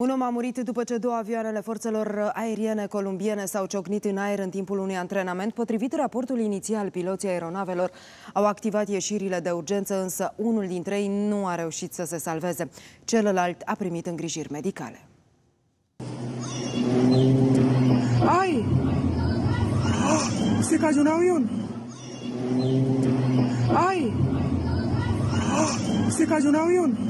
Un om a murit după ce două avioanele forțelor aeriene columbiene s-au ciocnit în aer în timpul unui antrenament. Potrivit raportului inițial, piloții aeronavelor au activat ieșirile de urgență, însă unul dintre ei nu a reușit să se salveze. Celălalt a primit îngrijiri medicale. Ai? ¡Oh! ¡Se cayó un avión! Ai? ¡Oh! ¡Se cayó un avión!